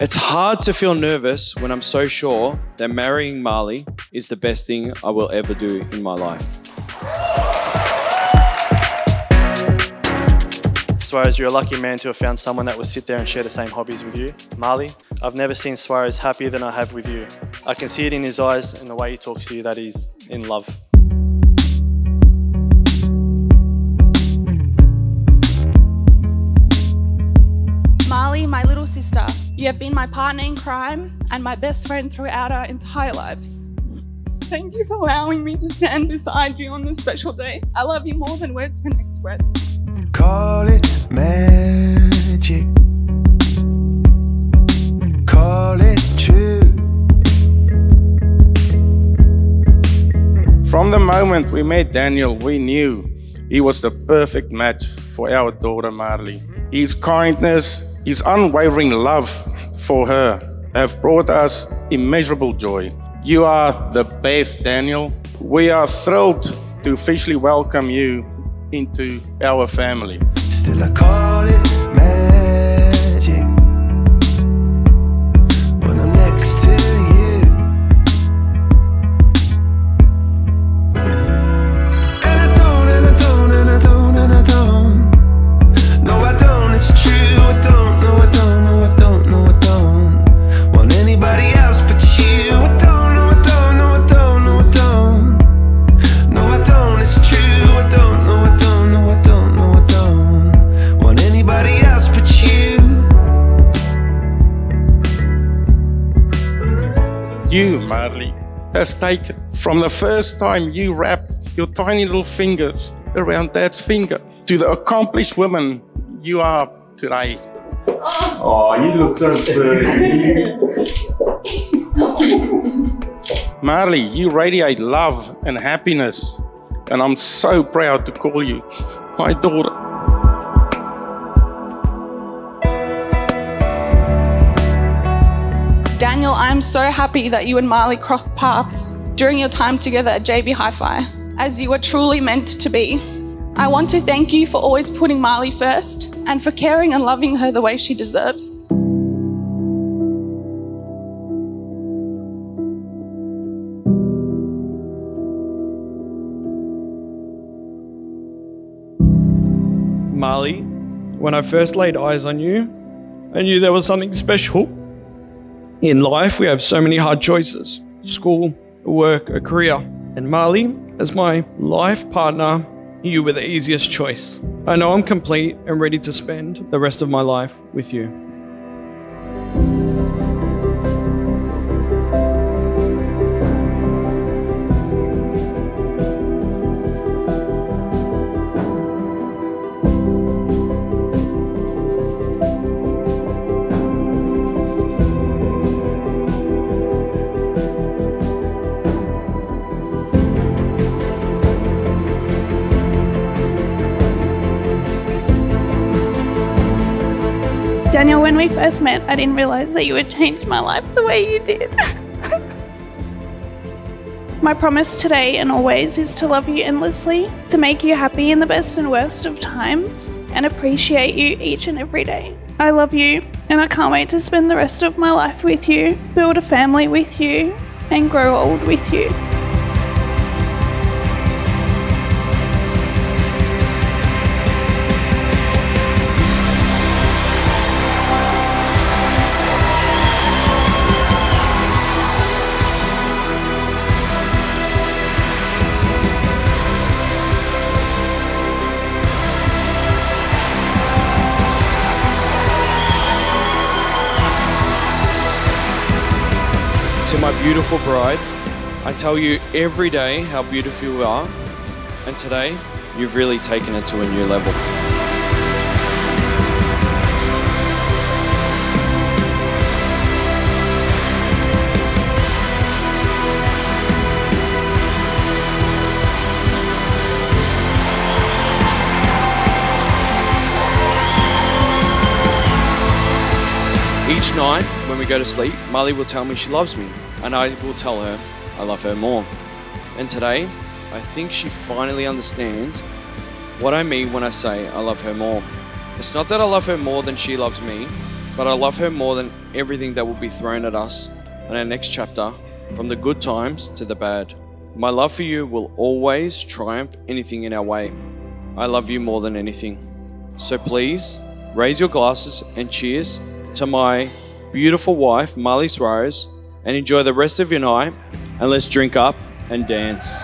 It's hard to feel nervous when I'm so sure that marrying Marli is the best thing I will ever do in my life. Suarez, you're a lucky man to have found someone that will sit there and share the same hobbies with you. Marli, I've never seen Suarez happier than I have with you. I can see it in his eyes and the way he talks to you that he's in love. You have been my partner in crime and my best friend throughout our entire lives. Thank you for allowing me to stand beside you on this special day. I love you more than words can express. Call it magic. Call it true. From the moment we met Daniel, we knew he was the perfect match for our daughter Marli. His kindness, his unwavering love for her have brought us immeasurable joy. You are the best, Daniel. We are thrilled to officially welcome you into our family. Still, I call it Marli, has taken from the first time you wrapped your tiny little fingers around Dad's finger to the accomplished woman you are today. Oh, you look so pretty. Marli, you radiate love and happiness, and I'm so proud to call you my daughter. Daniel, I'm so happy that you and Marli crossed paths during your time together at JB Hi Fi, as you were truly meant to be. I want to thank you for always putting Marli first and for caring and loving her the way she deserves. Marli, when I first laid eyes on you, I knew there was something special. In life, we have so many hard choices school, work, a career. And Marli, as my life partner, you were the easiest choice. I know I'm complete and ready to spend the rest of my life with you. Daniel, when we first met, I didn't realize that you would change my life the way you did. my promise today and always is to love you endlessly, to make you happy in the best and worst of times, and appreciate you each and every day. I love you, and I can't wait to spend the rest of my life with you, build a family with you, and grow old with you. To my beautiful bride, I tell you every day how beautiful you are, and today you've really taken it to a new level. Each night when we go to sleep, Molly will tell me she loves me, and I will tell her I love her more. And today, I think she finally understands what I mean when I say I love her more. It's not that I love her more than she loves me, but I love her more than everything that will be thrown at us in our next chapter, from the good times to the bad. My love for you will always triumph anything in our way. I love you more than anything. So please raise your glasses and cheers to my beautiful wife, Marli Suarez, and enjoy the rest of your night. And let's drink up and dance.